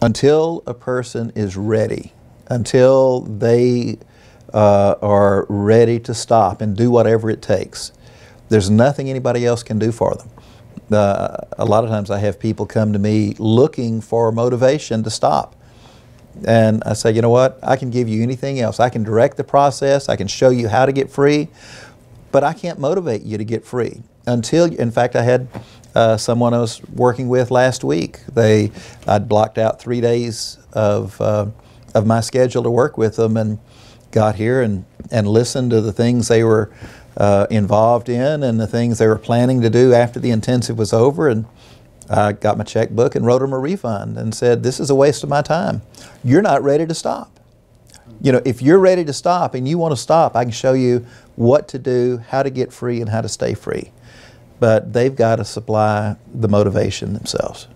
until a person is ready, until they uh, are ready to stop and do whatever it takes, there's nothing anybody else can do for them. Uh, a lot of times I have people come to me looking for motivation to stop. And I say, you know what? I can give you anything else. I can direct the process. I can show you how to get free, but I can't motivate you to get free until. In fact, I had uh, someone I was working with last week. They, I'd blocked out three days of uh, of my schedule to work with them, and got here and and listened to the things they were uh, involved in and the things they were planning to do after the intensive was over, and I got my checkbook and wrote them a refund and said, This is a waste of my time. You're not ready to stop. You know, if you're ready to stop and you want to stop, I can show you what to do, how to get free, and how to stay free. But they've got to supply the motivation themselves.